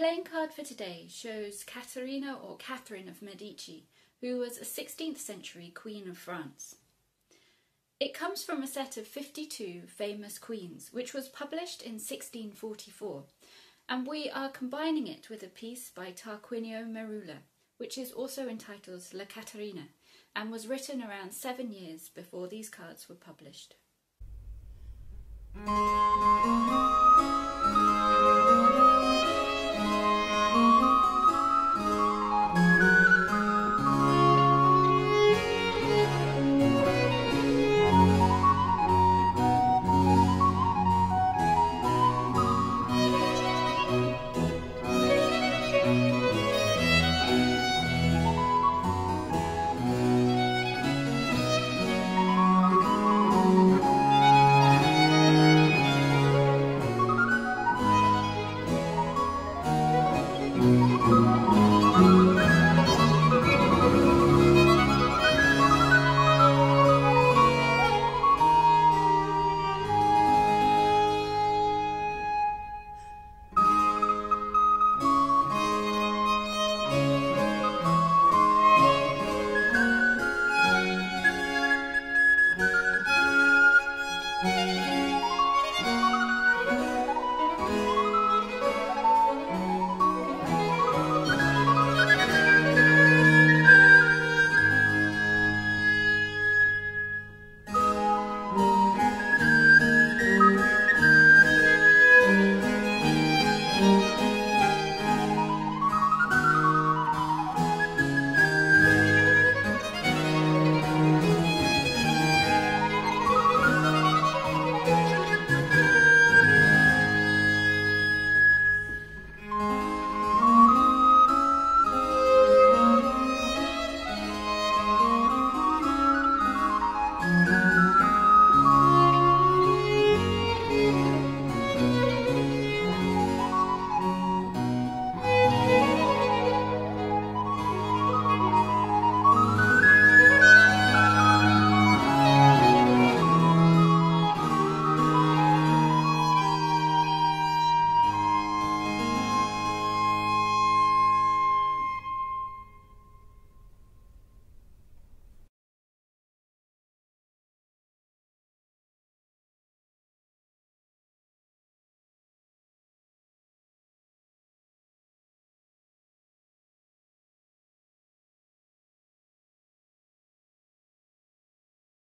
playing card for today shows Caterina or Catherine of Medici, who was a 16th century Queen of France. It comes from a set of 52 famous queens, which was published in 1644, and we are combining it with a piece by Tarquinio Merula, which is also entitled La Cattarina, and was written around seven years before these cards were published. Música